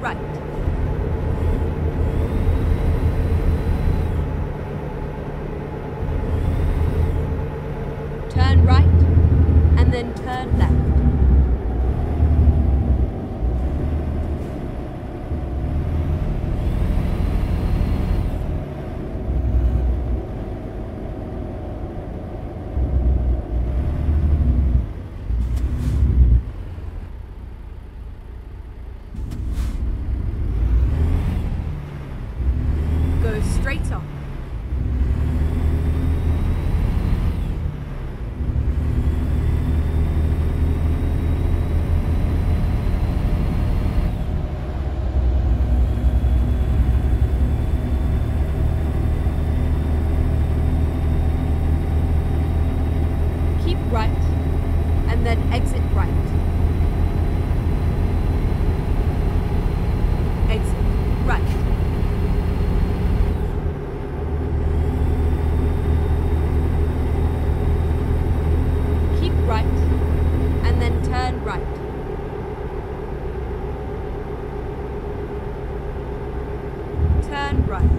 Right. right, and then exit right. Exit right. Keep right, and then turn right. Turn right.